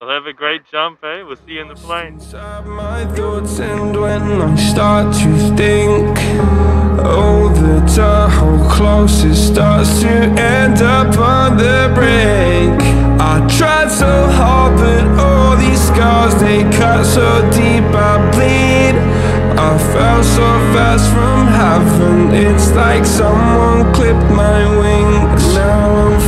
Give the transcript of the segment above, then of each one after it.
Well, have a great jump, eh? We'll see you in the plane. Inside my thoughts and when I start to think Oh, the Tahoe closest starts to end up on the brink I tried so hard but all these scars they cut so deep I bleed I fell so fast from heaven It's like someone clipped my wings Now I'm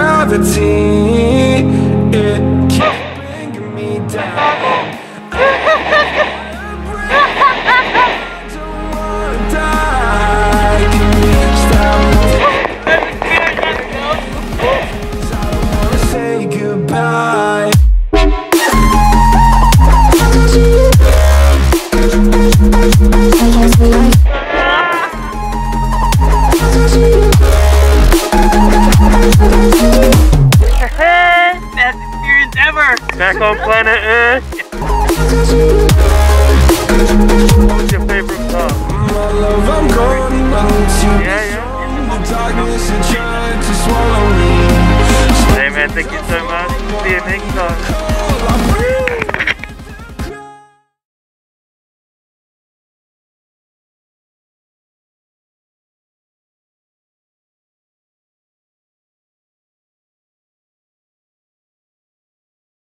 gravity? Back on planet Earth. What's your favorite song? Yeah, yeah. Hey man, thank you so much. See you next time.